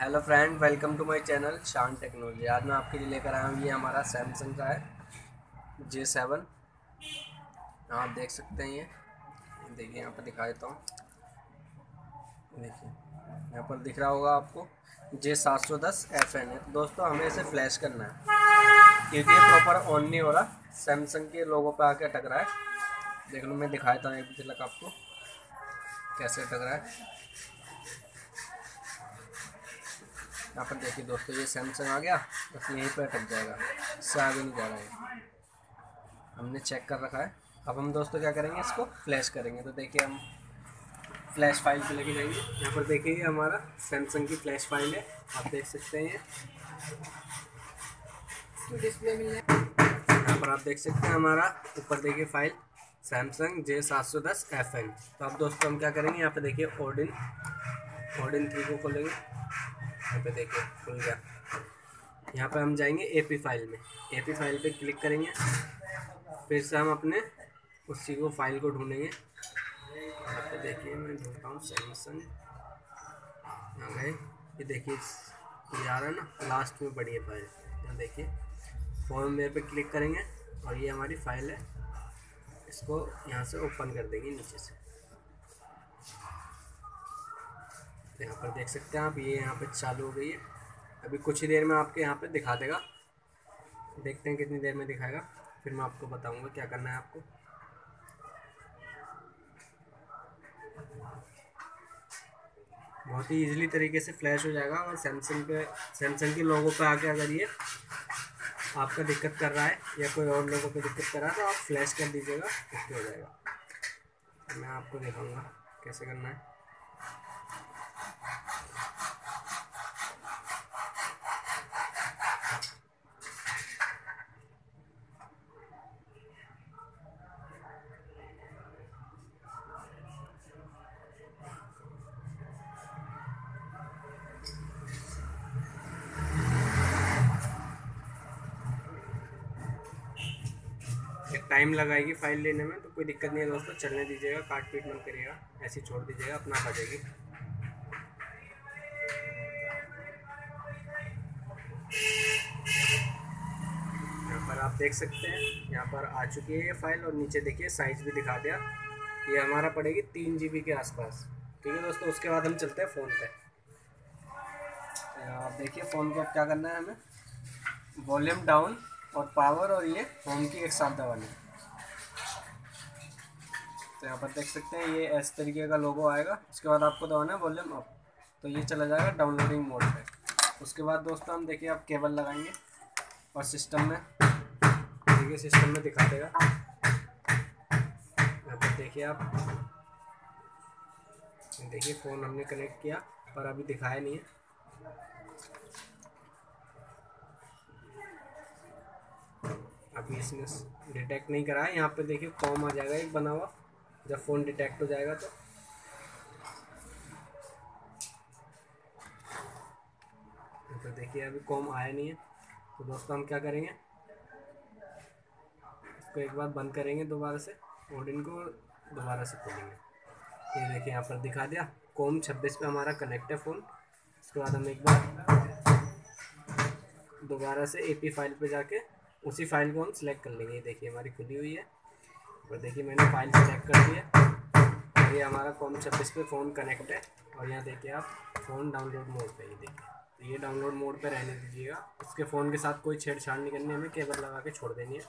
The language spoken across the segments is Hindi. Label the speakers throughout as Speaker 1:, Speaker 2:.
Speaker 1: Hello friend welcome to my channel Shaan technology आज मैं आपके लिए लेकर आया हूँ, ये हमारा सैमसंग का है जे सेवन आप देख सकते हैं ये। देखिए, यहाँ पर दिखा देता हूँ। देखिए, यहाँ पर दिख रहा होगा आपको जे सात सौ दस एफ़ एन है। तो दोस्तों, हमें इसे फ्लैश करना है, क्योंकि ये प्रॉपर ऑन नहीं हो रहा। सैमसंग के लोगों पर आके अटक रहा है। देख लो, मैं दिखा देता हूँ, एक झलक आपको, कैसे अटक रहा है। यहाँ पर देखिए दोस्तों ये सैमसंग आ गया बस यहीं पर अटक जाएगा। इससे आगे नहीं जा रहा है। हमने चेक कर रखा है। अब हम दोस्तों क्या करेंगे इसको फ्लैश करेंगे। तो देखिए हम फ्लैश फ़ाइल पे लेके जाएँगे। यहाँ पर देखिए ये हमारा सैमसंग की फ्लैश फ़ाइल है। आप देख सकते हैं। ये
Speaker 2: डिस्प्ले मिल जाए।
Speaker 1: यहाँ पर आप देख सकते हैं हमारा ऊपर देखिए फ़ाइल सैमसंग जे सात सौ दस एफ़ एन तो अब दोस्तों हम क्या करेंगे यहाँ पर देखिए ओडिन ओडिन थ्री को खोलेंगे। यहाँ पे देखिए, खुल गया। यहाँ पे हम जाएँगे एपी फ़ाइल में। एपी फ़ाइल पे क्लिक करेंगे। फिर से हम अपने उसी को फ़ाइल को ढूंढेंगे। यहाँ पे देखिए, मैं ढूंढता हूँ सैमसंग आ गए ये देखिए, ये आ रहा है ना लास्ट में बड़ी है फ़ाइल यहाँ देखिए फॉर्म मेयर पे क्लिक करेंगे और ये हमारी फ़ाइल है। इसको यहाँ से ओपन कर देंगे नीचे से तो यहाँ पर देख सकते हैं आप, ये यहाँ पर चालू हो गई है। अभी कुछ ही देर में आपके यहाँ पर दिखा देगा। देखते हैं कितनी देर में दिखाएगा। फिर मैं आपको बताऊँगा क्या करना है आपको। बहुत ही इजीली तरीके से फ्लैश हो जाएगा और सैमसंग पे सैमसंग के लोगों पे आके अगर ये आपका दिक्कत कर रहा है या कोई और लोगों पे दिक्कत कर रहा है तो आप फ्लैश कर दीजिएगा ओके हो जाएगा। मैं आपको दिखाऊँगा कैसे करना है। टाइम लगाएगी फ़ाइल लेने में तो कोई दिक्कत नहीं है दोस्तों, चलने दीजिएगा, काट पीट मत करिएगा, ऐसे छोड़ दीजिएगा, अपना आ जाएगी। यहाँ पर आप देख सकते हैं, यहाँ पर आ चुकी है ये फ़ाइल, और नीचे देखिए साइज़ भी दिखा दिया। ये हमारा पड़ेगी तीन जीबी के आसपास। ठीक है दोस्तों, उसके बाद हम चलते हैं फ़ोन पे। आप देखिए फ़ोन को क्या करना है हमें? वॉल्यूम डाउन और पावर और ये होम की एक साथ दबानी तो यहाँ पर देख सकते हैं, ये इस तरीके का लोगो आएगा। उसके बाद आपको दबाना है वॉल्यूम अप तो ये चला जाएगा डाउनलोडिंग मोड पे। उसके बाद दोस्तों हम देखिए आप केबल लगाएँगे और सिस्टम में, देखिए सिस्टम में दिखा देगा। यहाँ पर देखिए आप, देखिए फ़ोन हमने कनेक्ट किया, पर अभी दिखाया नहीं है। अभी इसने डिटेक्ट नहीं करा है। यहाँ पे देखिए कॉम आ जाएगा, एक बना हुआ। जब फ़ोन डिटेक्ट हो जाएगा तो। तो देखिए अभी कॉम आया नहीं है। तो दोस्तों हम क्या करेंगे? इसको एक बार बंद करेंगे दोबारा से और इनको दोबारा से खोलेंगे। ये देखिए यहाँ पर दिखा दिया। कॉम छब्बीस पे हमारा कनेक्ट है फ़ोन उसके बाद हम एक बार दोबारा से एपी फ़ाइल पे जाके उसी फ़ाइल को हम सिलेक्ट कर लेंगे। देखिए, हमारी खुली हुई है। और देखिए, मैंने फ़ाइल सिलेक्ट कर दी है। ये हमारा कॉम छब्बीस पे फ़ोन कनेक्ट है। और यहाँ देखिए आप फ़ोन डाउनलोड मोड पे ये देखिए। तो ये डाउनलोड मोड पे रहने दीजिएगा। उसके फ़ोन के साथ कोई छेड़छाड़ नहीं करनी हमें केबल लगा के छोड़ देनी है।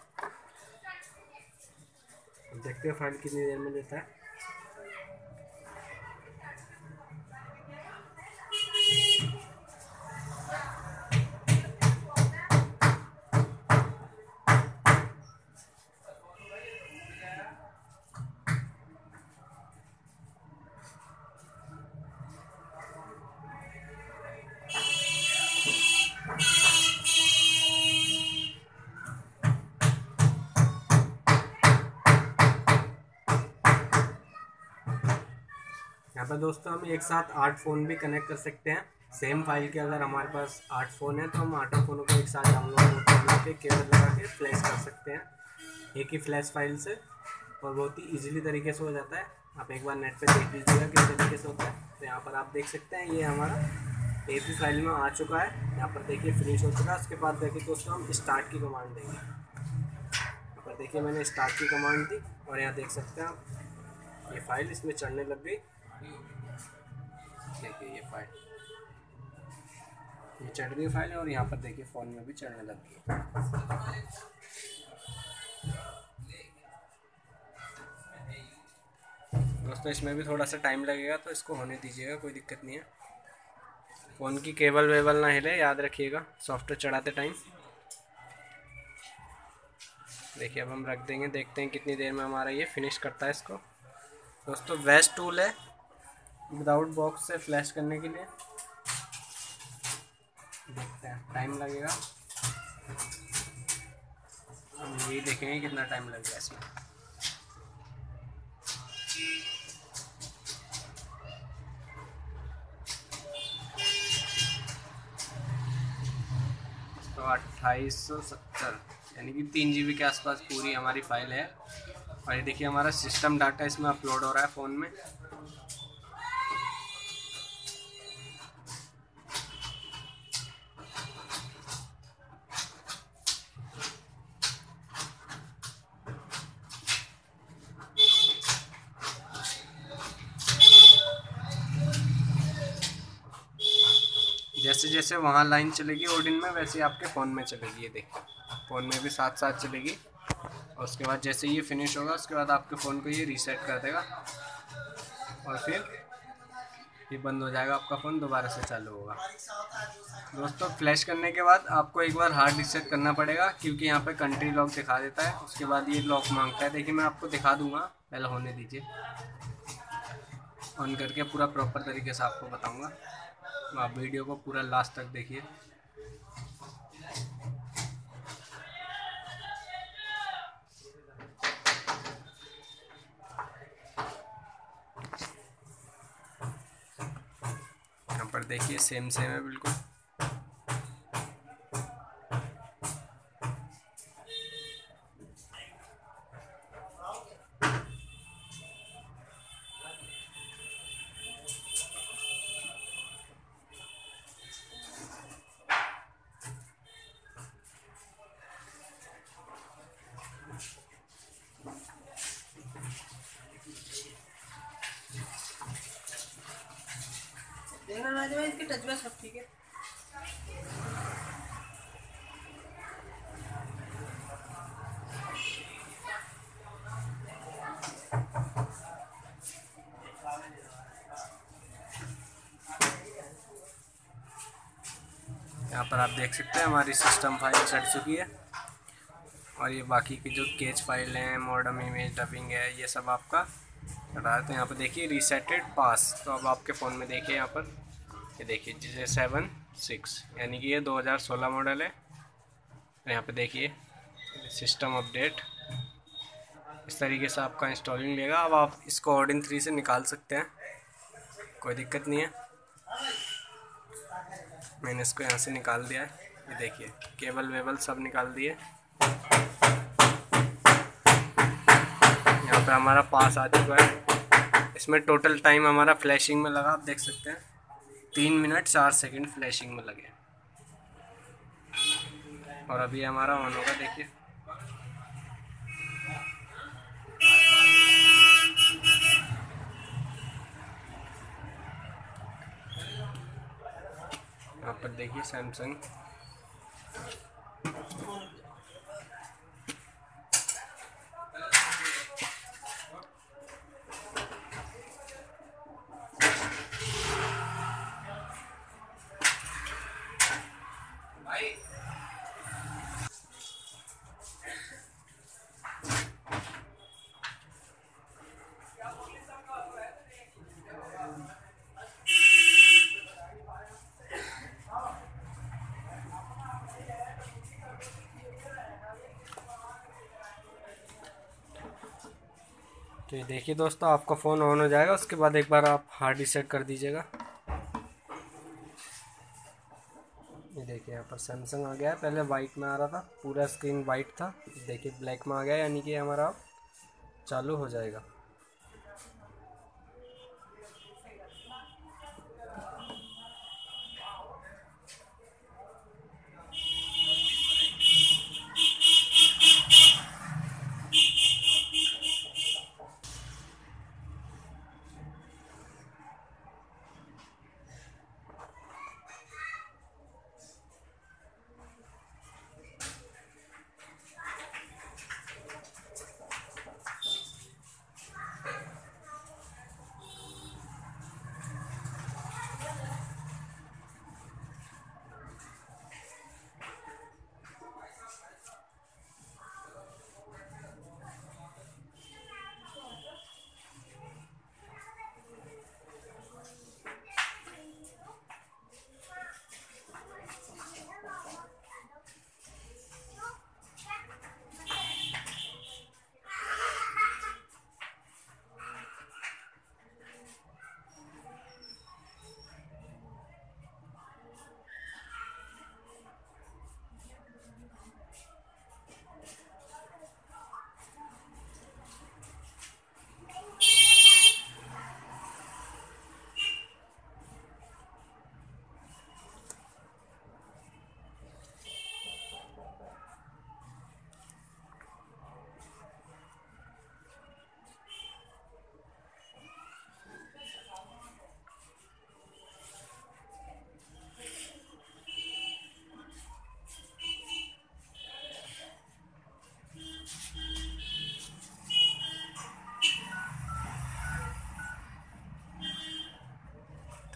Speaker 1: देखते हैं फ़ाइल कितनी देर में देता है। पर दोस्तों हम एक साथ आठ फ़ोन भी कनेक्ट कर सकते हैं। सेम फ़ाइल के अगर हमारे पास आठ फ़ोन है तो हम आठों फ़ोनों को एक साथ डाउनलोड करके केबल लगा के फ्लैश कर सकते हैं। एक ही फ्लैश फ़ाइल से और बहुत ही ईजिली तरीके से हो जाता है। आप एक बार नेट पे देख लीजिएगा किस तरीके से होता है। तो यहाँ पर आप देख सकते हैं, ये हमारा ए पी फ़ाइल में आ चुका है। यहाँ पर देखिए फिनिश हो चुका है। उसके बाद देखिए दोस्तों हम स्टार्ट की कमांड देंगे। यहाँ पर देखिए मैंने स्टार्ट की कमांड दी और यहाँ देख सकते हैं आप, ये फ़ाइल इसमें चढ़ने लग गई। देखिए ये फ़ाइल ये चढ़ गई फ़ाइल और यहाँ पर देखिए फ़ोन में भी चढ़ने लग गई। दोस्तों, इसमें भी थोड़ा सा टाइम लगेगा तो इसको होने दीजिएगा, कोई दिक्कत नहीं है। फ़ोन की केबल वेबल ना हिले, याद रखिएगा सॉफ्टवेयर चढ़ाते टाइम देखिए, अब हम रख देंगे, देखते हैं कितनी देर में हमारा ये फिनिश करता है इसको। दोस्तों वेस्ट टूल है। विदाउट बॉक्स से फ्लैश करने के लिए। देखते हैं टाइम लगेगा। हम यही देखेंगे कितना टाइम लगेगा इसमें। तो अट्ठाईस सौ सत्तर, यानी कि तीन जीबी के आसपास पूरी हमारी फ़ाइल है। और ये देखिए, हमारा सिस्टम डाटा इसमें अपलोड हो रहा है फ़ोन में। जैसे जैसे वहाँ लाइन चलेगी ओडिन में, वैसे आपके फ़ोन में चलेगी ये देखिए। फ़ोन में भी साथ साथ चलेगी। और उसके बाद जैसे ये फिनिश होगा, उसके बाद आपके फ़ोन को ये रीसेट कर देगा। और फिर ये बंद हो जाएगा, आपका फ़ोन दोबारा से चालू होगा। दोस्तों फ्लैश करने के बाद आपको एक बार हार्ड रीसेट करना पड़ेगा, क्योंकि यहाँ पे कंट्री लॉक दिखा देता है। उसके बाद ये लॉक माँगता है। देखिए, मैं आपको दिखा दूँगा। पहले होने दीजिए। ऑन करके पूरा प्रॉपर तरीके से आपको बताऊँगा। आप वीडियो को पूरा लास्ट तक देखिए। यहाँ पर देखिए सेम सेम है बिल्कुल।
Speaker 2: देखना राजवा इसके टच सब, ठीक है?
Speaker 1: यहाँ पर आप देख सकते हैं हमारी सिस्टम फ़ाइल चढ़ चुकी है। और ये बाकी की जो केच फ़ाइल हैं मॉडर्म इमेज डबिंग है, ये सब आपका चढ़ा है। तो यहाँ पर देखिए रिसेटेड पास तो अब आपके फ़ोन में देखिए यहाँ पर। ये देखिए जी जे सेवन सिक्स यानी कि ये 2016 मॉडल है। तो यहाँ पर देखिए सिस्टम अपडेट इस तरीके से आपका इंस्टॉलिंग लेगा। अब आप इसको ऑर्डिन थ्री से निकाल सकते हैं। कोई दिक्कत नहीं है। मैंने इसको यहाँ से निकाल दिया है। ये देखिए, केबल वेबल सब निकाल दिए। यहाँ पे हमारा पास आ चुका है। इसमें टोटल टाइम हमारा फ्लैशिंग में लगा, आप देख सकते हैं। तीन मिनट चार सेकंड फ्लैशिंग में लगे। और अभी हमारा ऑन होगा, देखिए। यहाँ पर देखिए सैमसंग तो ये देखिए दोस्तों, आपका फ़ोन ऑन हो जाएगा, उसके बाद एक बार आप हार्ड रिसेट कर दीजिएगा। ये देखिए, यहाँ पर सैमसंग आ गया है पहले वाइट में आ रहा था, पूरा स्क्रीन वाइट था, देखिए ब्लैक में आ गया, यानी कि हमारा चालू हो जाएगा।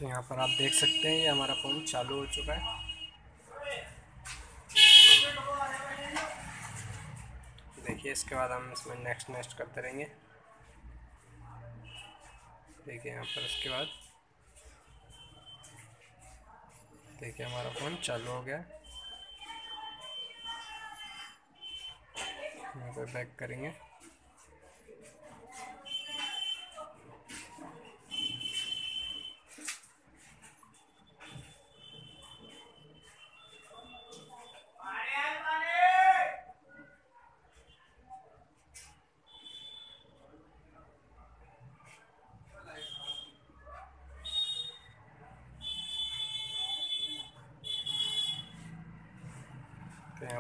Speaker 1: तो यहाँ पर आप देख सकते हैं, ये हमारा फ़ोन चालू हो चुका है। देखिए, इसके बाद हम इसमें नेक्स्ट नेक्स्ट करते रहेंगे। देखिए, यहाँ पर उसके बाद। देखिए, हमारा फ़ोन चालू हो गया। यहाँ पर बैक करेंगे।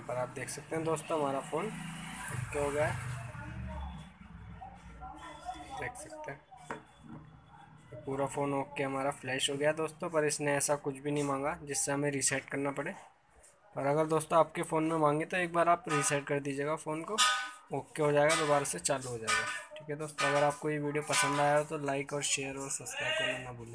Speaker 1: पर आप देख सकते हैं दोस्तों हमारा फ़ोन ओके हो गया। है देख सकते हैं। तो पूरा फ़ोन ओके हमारा फ्लैश हो गया दोस्तों, पर इसने ऐसा कुछ भी नहीं मांगा जिससे हमें रीसेट करना पड़े। पर अगर दोस्तों आपके फ़ोन में मांगे तो एक बार आप रीसेट कर दीजिएगा फ़ोन को, ओके हो जाएगा, दोबारा से चालू हो जाएगा। ठीक है दोस्तों, अगर आपको ये वीडियो पसंद आया हो तो लाइक और शेयर और सब्सक्राइब करना ना भूलें